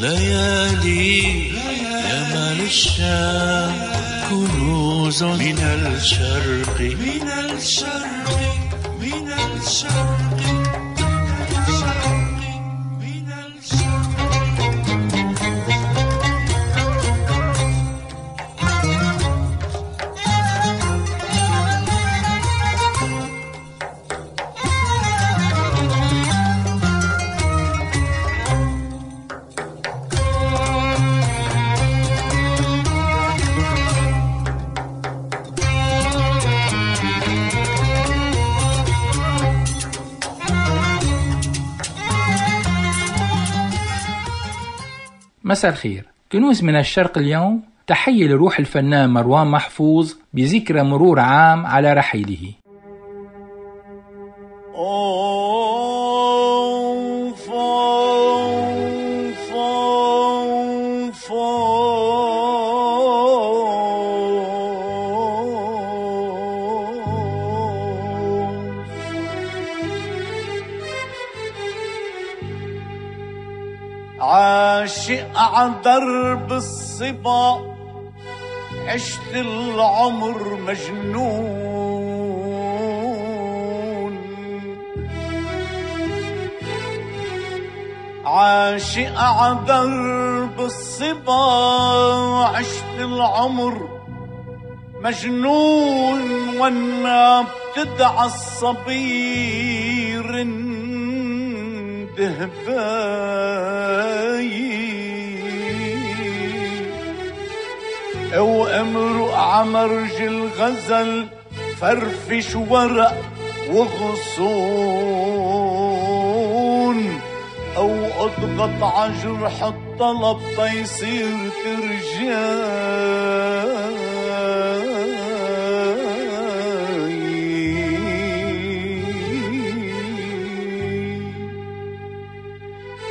ليالي يا مال الشام كنوز من الشرق. من الشرق من الشرق. مساء الخير. كنوز من الشرق اليوم تحية لروح الفنان مروان محفوظ بذكرى مرور عام على رحيله. عاشق عدرب الصبا عشت العمر مجنون. عاشق عدرب الصبا عشت العمر مجنون. وأنا بتدعى الصبير دهباي وامرؤ عمرج الغزل فرفش ورق وغصون. أو أضغط عجرح الطلب تيصير ترجاي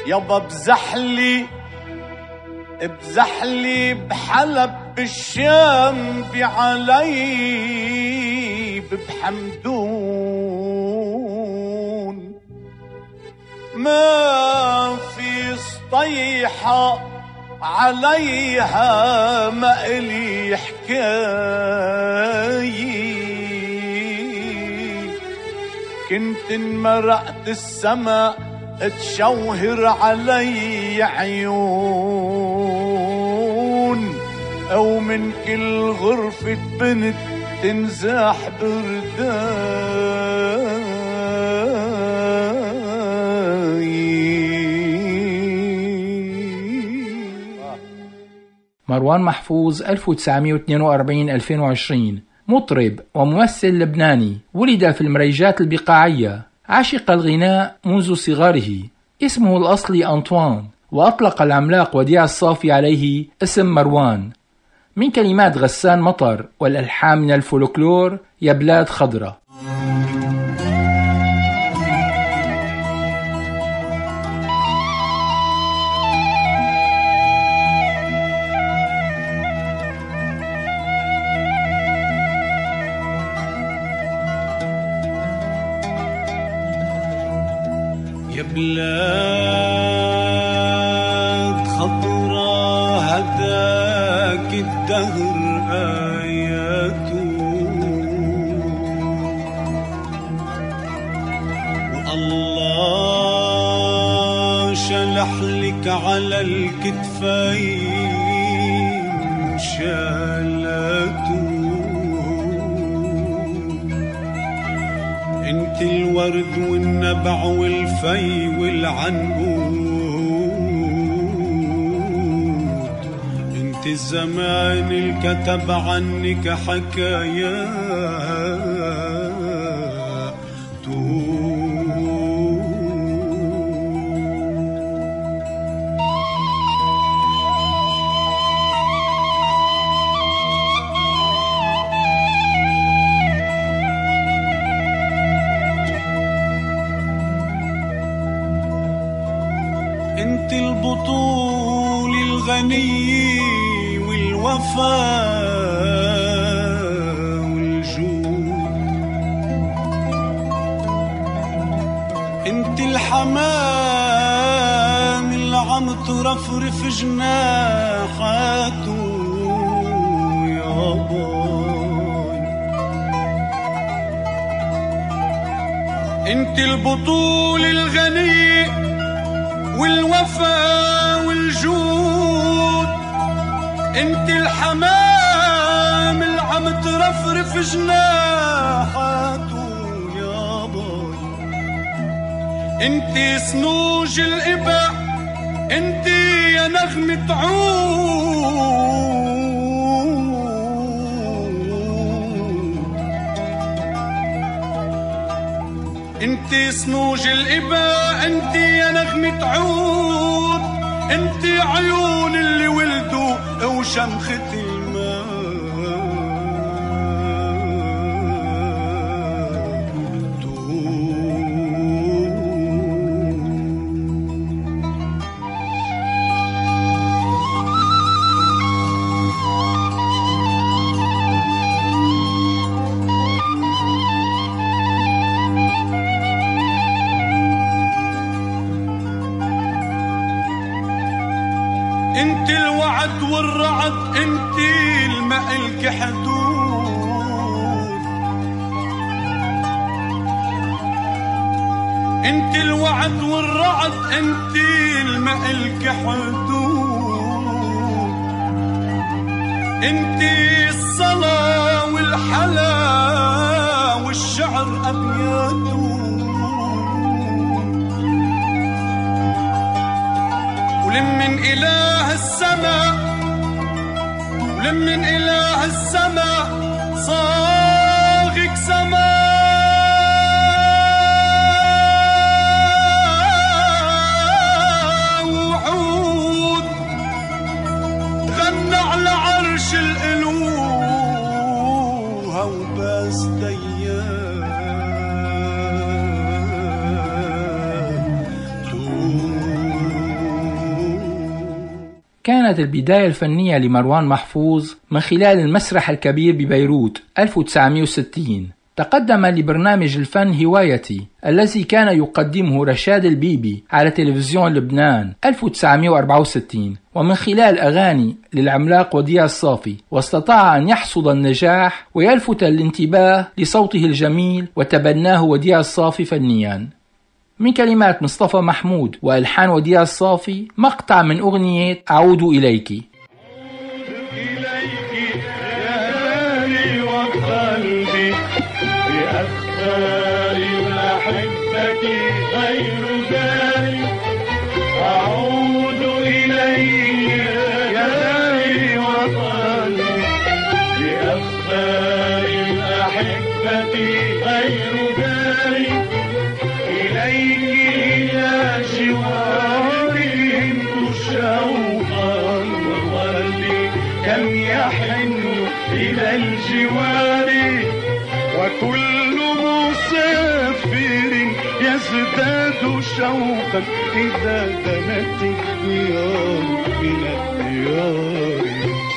يابا بزحلي بزحلي بحلب بالشام بعلي بحمدون. ما في سطيحة عليها ما إلي حكاية. كنت انمرقت السما تشوهر علي عيون. أو من كل غرفة بنت تنزاح برداي. مروان محفوظ 1942-2020 مطرب وممثل لبناني ولد في المريجات البقاعية. عشق الغناء منذ صغره. اسمه الأصلي أنطوان وأطلق العملاق وديع الصافي عليه اسم مروان. من كلمات غسان مطر والألحان من الفولكلور يا بلاد خضرة. بلاد خضرا هداك الدهر آياته. والله شلح لك على الكتفين الورد والنبع والفي والعنقود. انت الزمان الكتب عنك حكايات. والوفاء والجود. انت الحمام العظيم عم ترفرف جناحاته يا باي انت البطول الغني والوفا انت الحمام اللي عم ترفرف جناحاته يا باي. انت سنوج الإبا انت يا نغمة عود. انت سنوج الإبا انت يا نغمة عود. انت عيون اللي ولدوا انت الوعد والرعد أنت الماء الكحدود أنت الصلاة والحلا والشعر ابياته ولمن إله السماء ولمن إله السماء كانت البداية الفنية لمروان محفوظ من خلال المسرح الكبير ببيروت 1960 تقدم لبرنامج الفن هوايتي الذي كان يقدمه رشاد البيبي على تلفزيون لبنان 1964 ومن خلال أغاني للعملاق وديع الصافي واستطاع أن يحصد النجاح ويلفت الانتباه لصوته الجميل وتبناه وديع الصافي فنيا. من كلمات مصطفى محمود وألحان وديع الصافي مقطع من أغنية أعود إليك. يزداد شوقا إذا دنت الديار من الديار.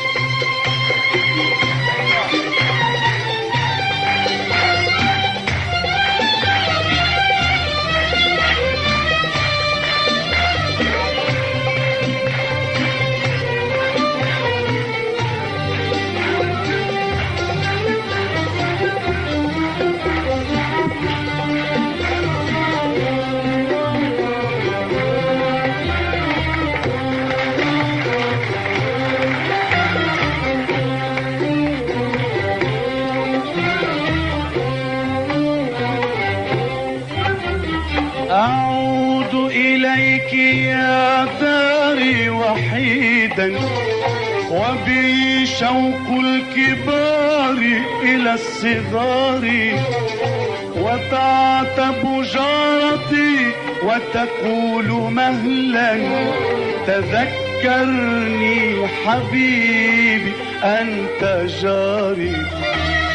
شوق الكبار إلى الصغار وتعتب جارتي وتقول مهلا تذكرني حبيبي أنت جاري.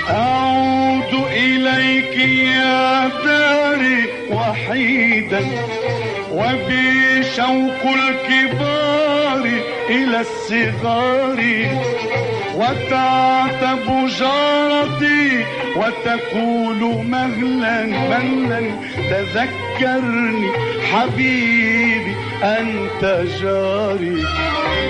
أعود إليك يا داري وحيدا وبشوق الكبار إلى الصغار. وتعتب جارتي وتقول مهلا مهلا تذكرني حبيبي أنت جاري.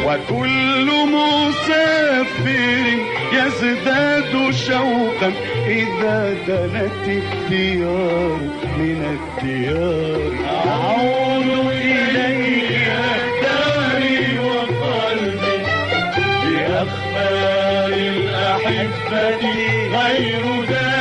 وكل مسافر يزداد شوقا إذا دنت الديار من الديار. أعود إليك الأحبة غير داري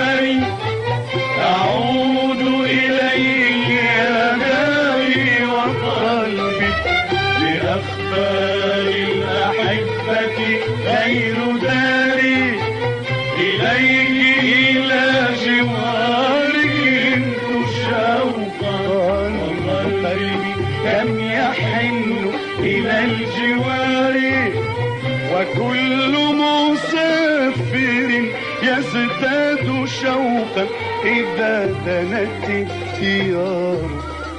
مسافر يزداد شوقا إذا دنت الديار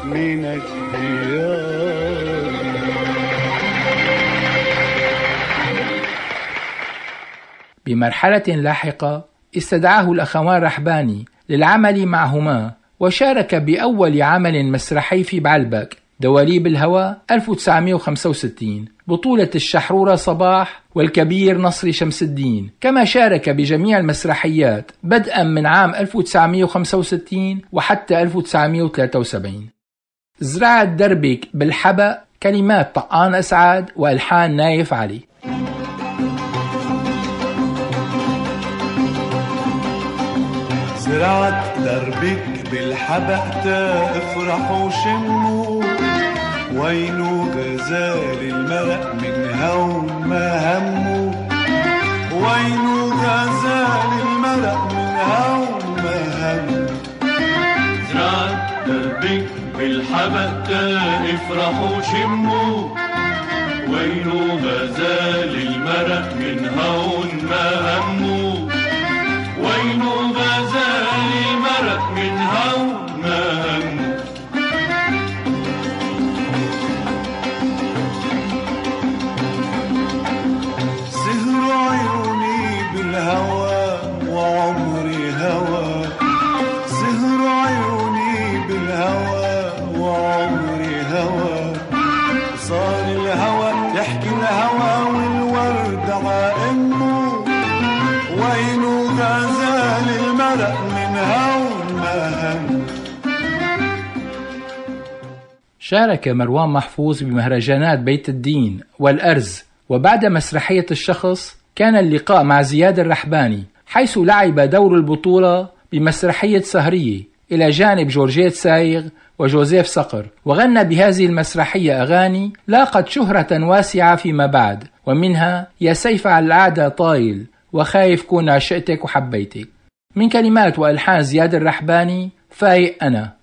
من الديار. بمرحلة لاحقة استدعاه الأخوان رحباني للعمل معهما وشارك بأول عمل مسرحي في بعلبك. دواليب الهوى 1965 بطولة الشحرورة صباح والكبير نصري شمس الدين. كما شارك بجميع المسرحيات بدءا من عام 1965 وحتى 1973 زرعت دربك بالحبق كلمات طقان أسعد وألحان نايف علي. زرعت دربك بالحبق تفرح وشمو وينو غزال المرق من هون ما همو وينو غزال المرق من هون ما همو زرعت دربك بالحبق إفرحوا شموا. وينو غزال المرق شارك مروان محفوظ بمهرجانات بيت الدين والأرز وبعد مسرحية الشخص كان اللقاء مع زياد الرحباني حيث لعب دور البطولة بمسرحية سهرية إلى جانب جورجيت سايغ وجوزيف صقر وغنى بهذه المسرحية أغاني لاقت شهرة واسعة فيما بعد ومنها يا سيف على العادة طايل وخايف كون عشقتك وحبيتك. من كلمات وألحان زياد الرحباني فايق أنا.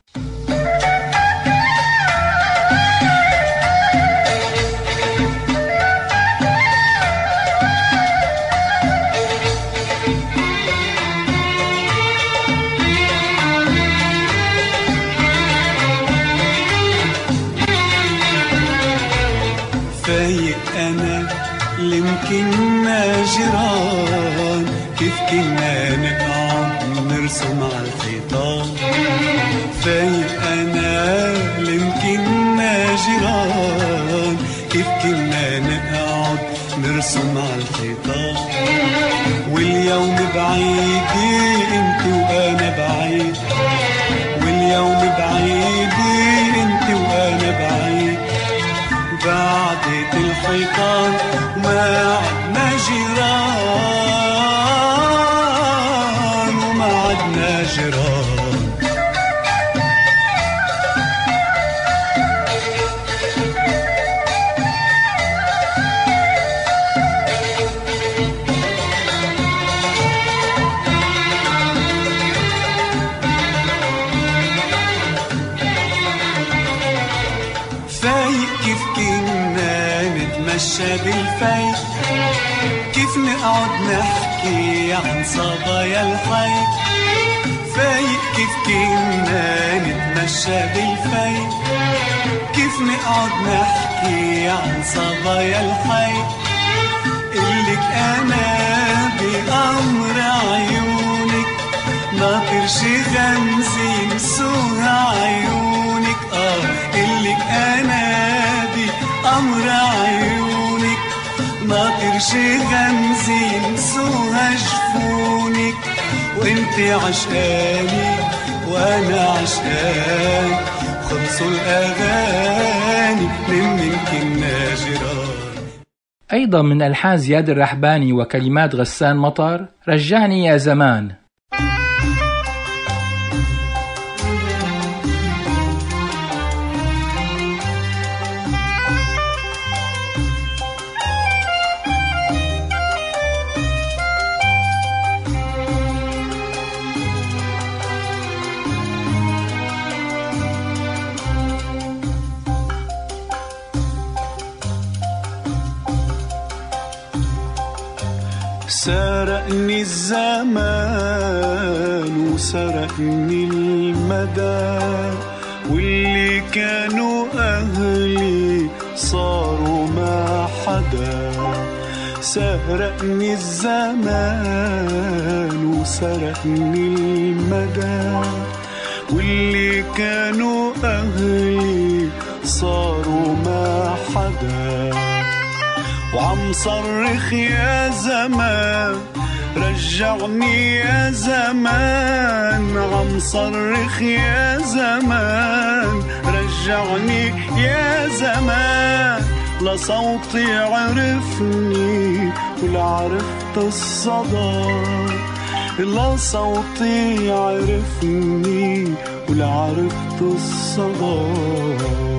كنا نتمشى بالفايق كيف نقعد نحكي عن صبايا الحي فايق كيف كنا نتمشى بالفايق كيف نقعد نحكي عن صبايا الحي قلك أنا بأمر عيونك ناطر شي غمزة يمسوها عيونك. آه قلك أنا حمر عيونك ناطر شي غمزة ينسوها جفونك. وانت عشقاني وأنا عشقان. خلصوا الأغاني من كنا جيران أيضا من ألحان زياد الرحباني وكلمات غسان مطر رجعني يا زمان. سرقني الزمان وسرقني المدى واللي كانوا أهلي صاروا ما حدا. سرقني الزمان وسرقني المدى واللي كانوا أهلي صاروا وعم صرخ يا زمان رجعني يا زمان. عم صرخ يا زمان رجعني يا زمان. لصوتي عرفني ولا عرفت الصدى. لصوتي عرفني ولا عرفت الصدى.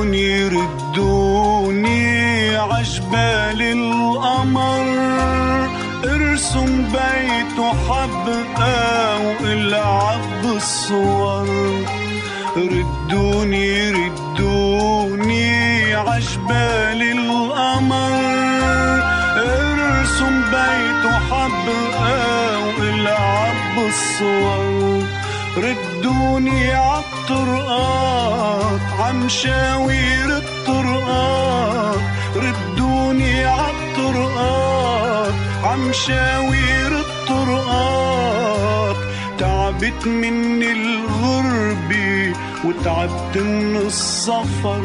ردوني ردوني عجبال القمر. ارسم بيت وحبقى والعب بالصور ردوني ردوني عجبال القمر. ارسم بيت وحبقى والعب بالصور ردوني عالطرقات عم شاوير الطرقات ردوني عالطرقات عم شاوير الطرقات. تعبت مني الغربة وتعبت من السفر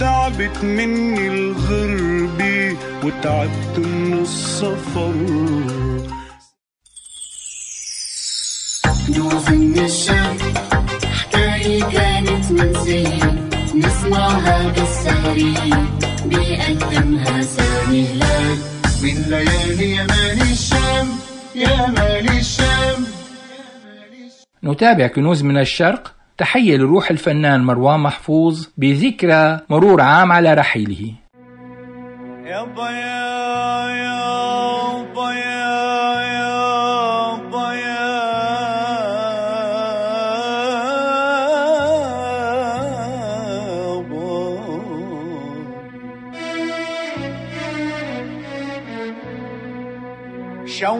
تعبت مني الغربة وتعبت من السفر من الشام كانت من سنين نسمعها بالسهري بيقدمها سامي هلال من ليالي يمان الشام يا مال الشام. نتابع كنوز من الشرق. تحية لروح الفنان مروان محفوظ بذكرى مرور عام على رحيله. يابا يا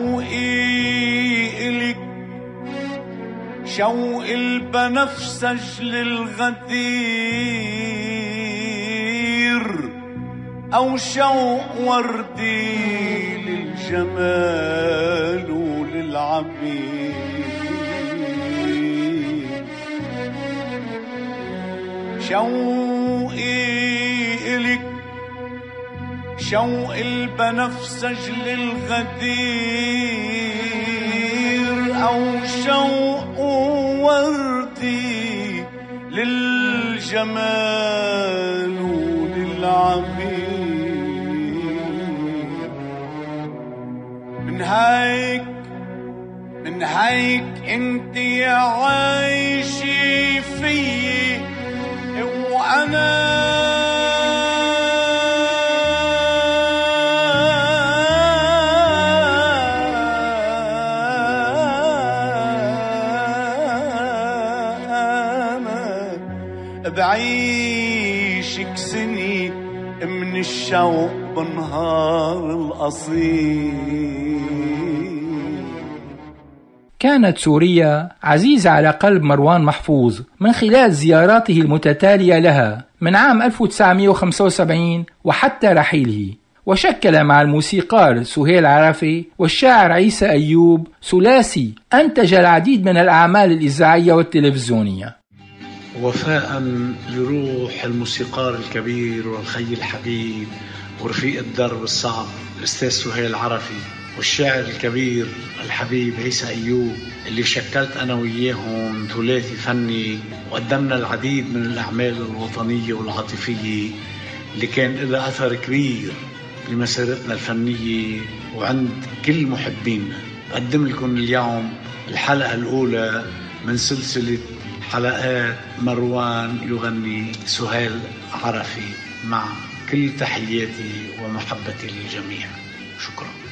شوقي إلك شوق البنفسج للغدير أو شوق وردي للجمال وللعبير شوقي شوق البنفسج للغدير أو شوق وردي للجمال وللعبير من هيك من هيك أنت يا عايشي فيي وأنا الشوق بنهار القصير كانت سوريا عزيزة على قلب مروان محفوظ من خلال زياراته المتتالية لها من عام 1975 وحتى رحيله. وشكل مع الموسيقار سهيل عرفي والشاعر عيسى أيوب ثلاثي أنتج العديد من الأعمال الإذاعية والتلفزيونية. وفاء لروح الموسيقار الكبير والخي الحبيب ورفيق الدرب الصعب الأستاذ سهيل عرفي والشاعر الكبير الحبيب عيسى أيوب اللي شكلت أنا وياهم ثلاثي فني وقدمنا العديد من الأعمال الوطنية والعاطفية اللي كان لها أثر كبير بمسيرتنا الفنية وعند كل محبينا. بقدم لكم اليوم الحلقة الأولى من سلسلة حلقات مروان يغني سهيل عرفي مع كل تحياتي ومحبتي للجميع. شكرا.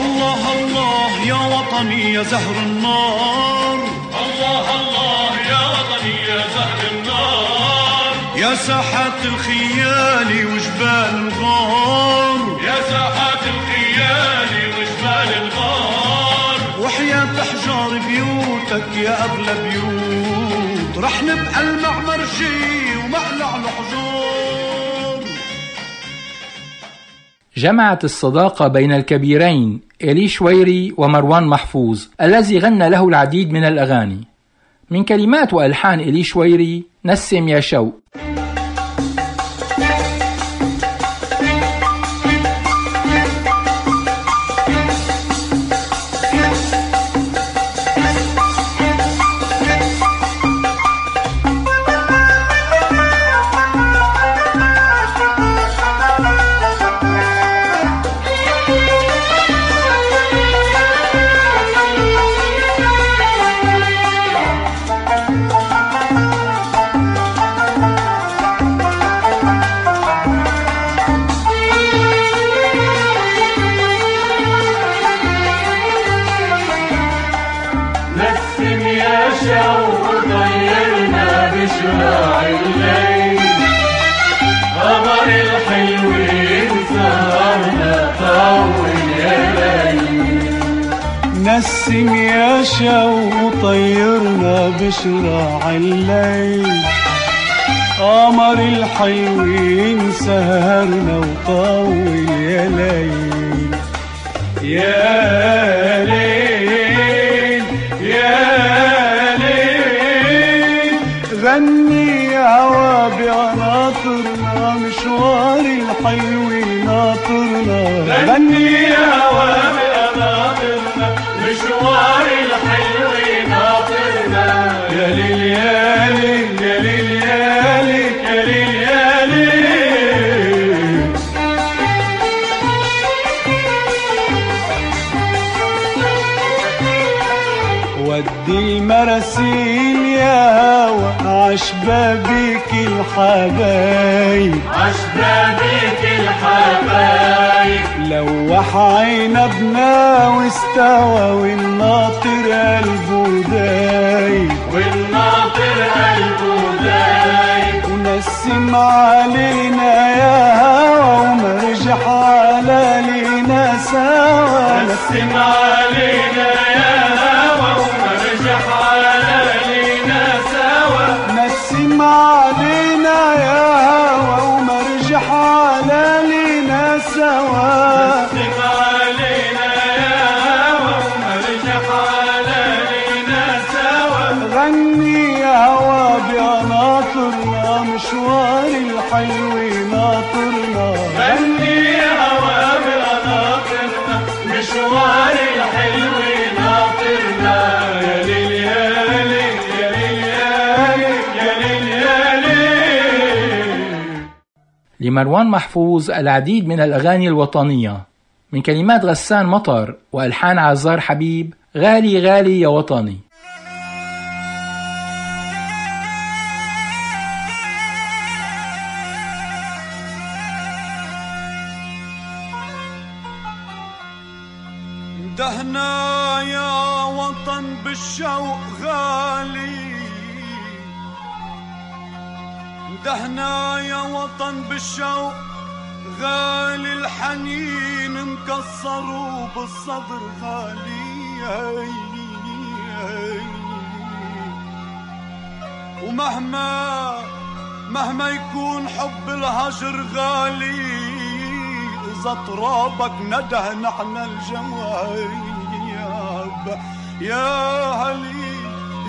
الله الله يا وطني يا زهر النار. الله الله يا وطني يا زهر النار. يا ساحات الخيال وجبال الغار. يا ساحات الخيال وجبال الغار. وحياة أحجار بيوتك يا أغلى بيوت. رح نبقى المعمرجي ومقلع جمعت الصداقة بين الكبيرين إلي شويري ومروان محفوظ الذي غنى له العديد من الأغاني. من كلمات وألحان إلي شويري نسم يا شوق. الليل سهرنا طول يا نسم يا شوق طيرنا بشراع الليل. قمر الحلوين سهرنا وطول يا ليل. يا ليل. بقناطرنا مشوار الحلوين ناطرنا. غني يا هوا بقناطرنا مشوار الحلوين ناطرنا. يا ليل يا ليل يا ليل ودي المراسيل يا هوا عشبابك الحبايب عشبابيك الحبايب. لوح عنبنا واستوى والناطر قلبه دايب والناطر قلبه دايب ونسم علينا يا هوا ومرجح على لينا سوا. نسم علينا يا هوا لمروان محفوظ العديد من الأغاني الوطنية. من كلمات غسان مطر وألحان عزار حبيب غالي غالي يا وطني. دهنا يا وطن بالشوق غالي دهنا يا وطن بالشوق غالي الحنين مكسر وبالصدر غالي. ومهما مهما يكون حب الهجر غالي إذا ترابك نده نحن الجواب. يا هلي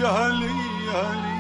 يا هلي يا هلي.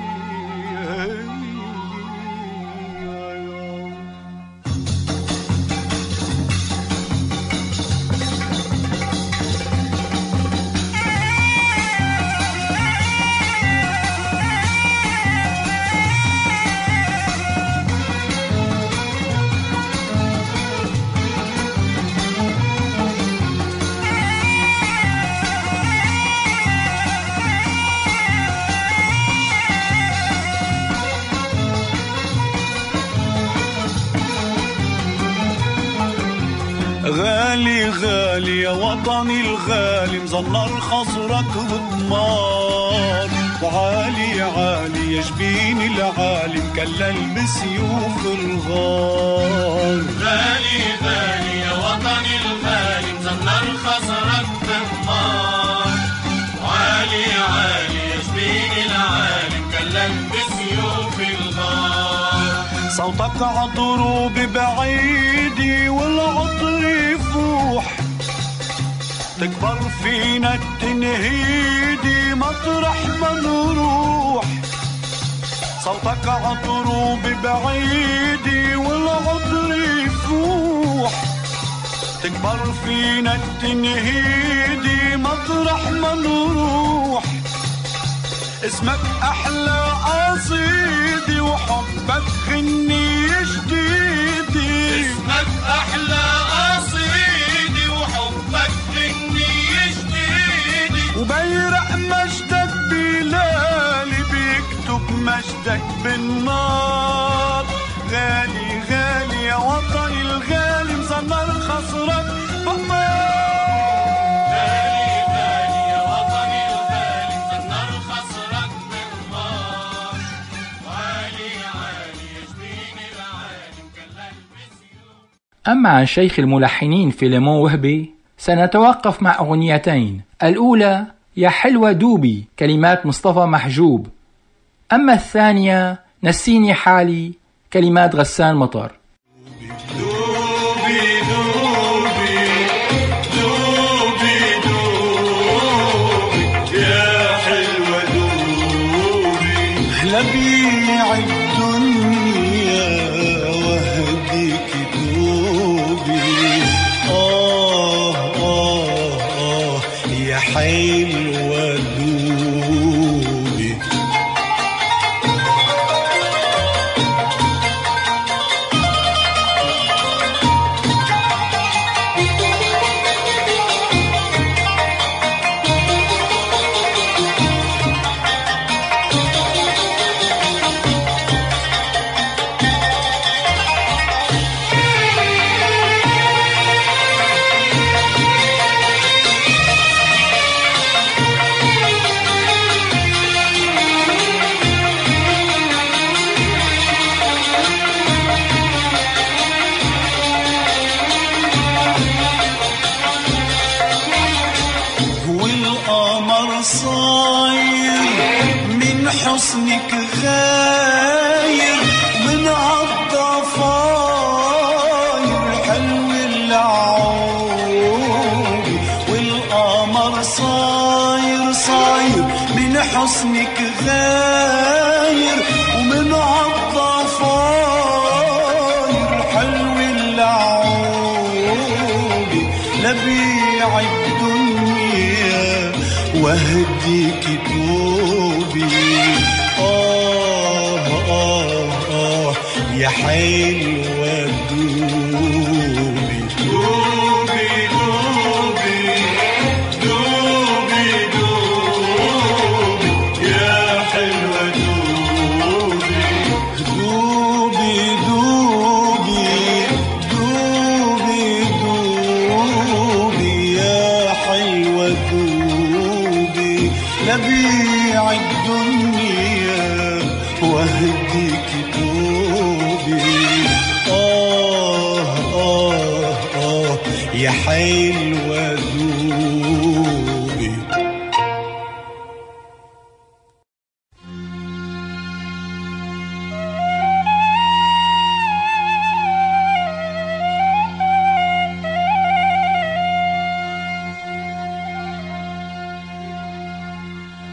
غالي غالي يا وطني الغالي مزنر خصرك وطمار وعالي عالي يا جبين العالي مكلل بسيوف الغار. غالي غالي يا وطني الغالي مزمر خسرك دمار وعالي عالي يا جبين العالي مكلل بسيوف الغار. صوتك عطروب بعيدي والعطر تكبر فينا التنهيدي مطرح ما نروح صوتك عطروب بعيدي والعطر يفوح. تكبر فينا التنهيدي مطرح ما نروح اسمك أحلى قصيدي وحبك غني جديدي اسمك أحلى مجدك بالنار. غالي غالي يا وطني الغالي مزمر خصرك بالنار أما عن شيخ الملحنين فيليمون وهبي سنتوقف مع أغنيتين. الأولى يا حلوة دوبي كلمات مصطفى محجوب. أما الثانية نسيني حالي كلمات غسان مطر.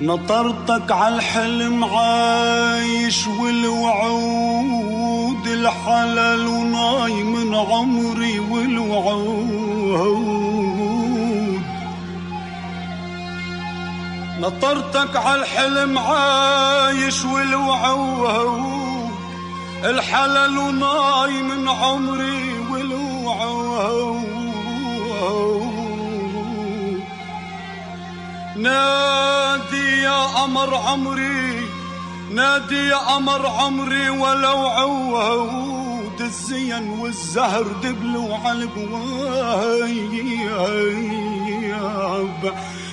نطرتك عالحلم عايش والوعود الحلال وناي من عمري والوعود. نطرتك عالحلم عايش والوعود الحلال وناي من عمري والوعود. نادي يا قمر عمري نادي يا قمر عمري ولو عود الزين والزهر دبلوا على البواب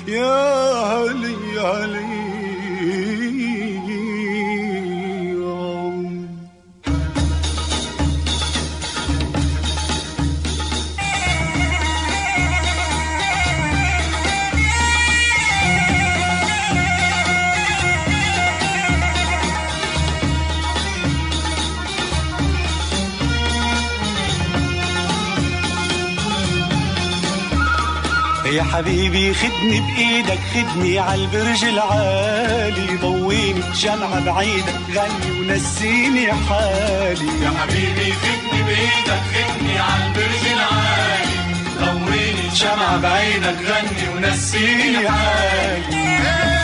يا هلي يا هلي يا حبيبي خدني بإيدك خدني عالبرج العالي ضويني شمعة بعيدك غني ونسيني حالي. يا حبيبي خدني بإيدك خدني على البرج العالي ضويني شمعة بعيدك غني ونسيني حالي.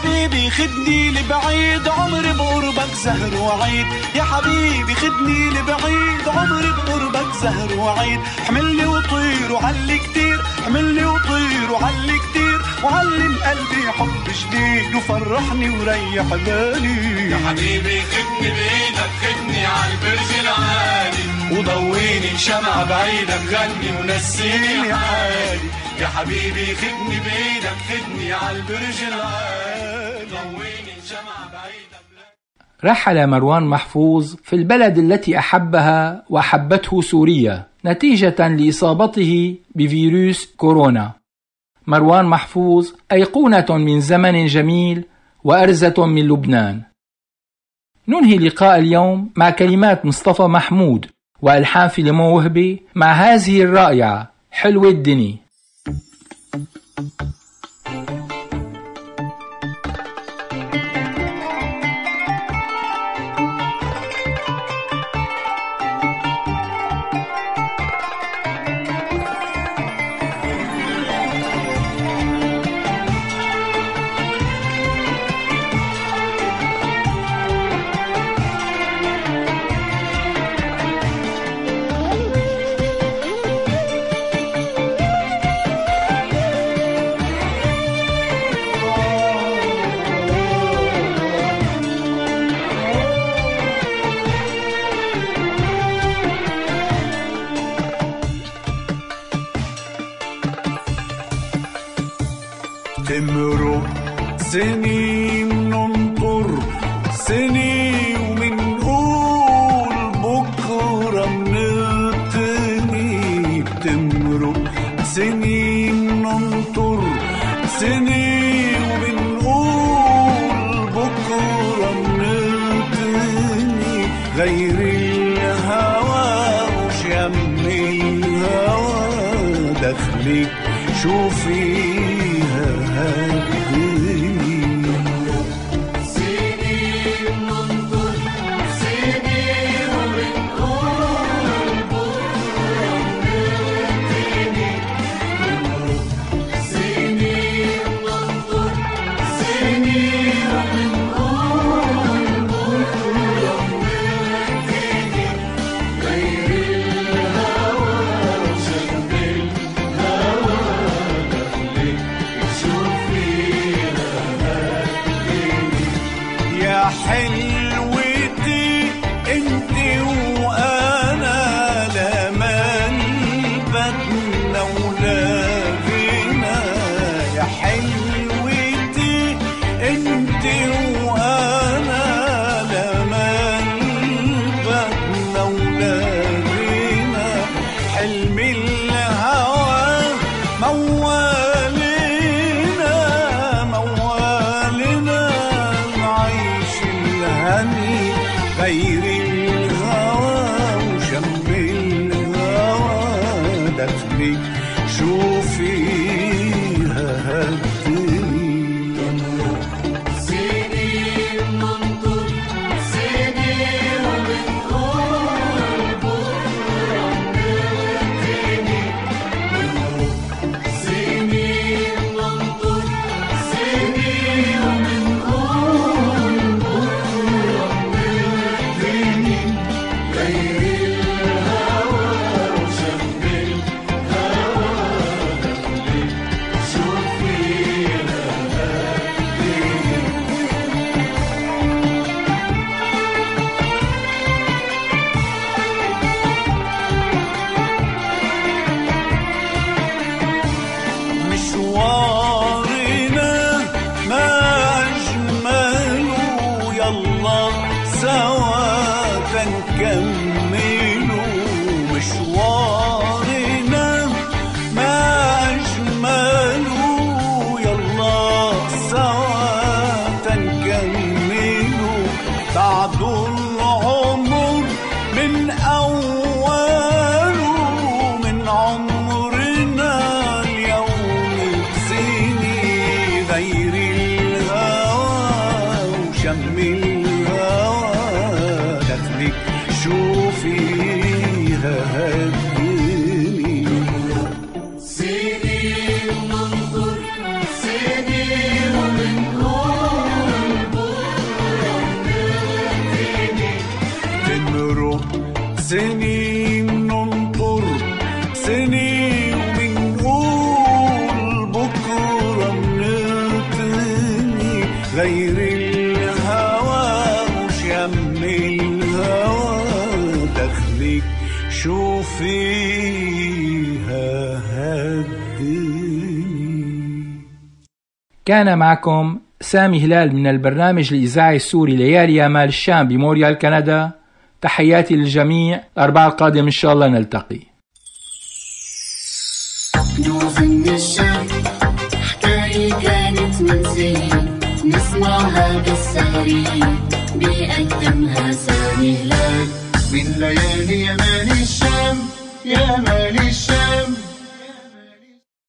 حبيبي خدني لبعيد عمري بقربك زهر وعيد. يا حبيبي خدني لبعيد عمري بقربك زهر وعيد. حملني وطير وعلي كتير. حملني وطير وعلي كتير. وعلم قلبي حب جديد. وفرحني وريح بالي. يا حبيبي خدني بإيدك خدني على البرج العالي. وضويني شمعة بعيدك غني ونسيني حالي يا حبيبي خدني بإيدك خدني على البرج العالي. رحل مروان محفوظ في البلد التي أحبها وأحبته سوريا نتيجة لإصابته بفيروس كورونا. مروان محفوظ أيقونة من زمن جميل وأرزة من لبنان. ننهي لقاء اليوم مع كلمات مصطفى محمود وألحان فيلمون وهبي مع هذه الرائعة حلوة الدني تمرق كان معكم سامي هلال من البرنامج الإذاعي السوري ليالي آمال الشام بموريال كندا. تحياتي للجميع. الأربعاء القادم إن شاء الله نلتقي. كنوز من الشام حكاية كانت من نسمعها بالسهرين بيقدمها سامي هلال. من ليالي يا مالي الشام يا مالي الشام.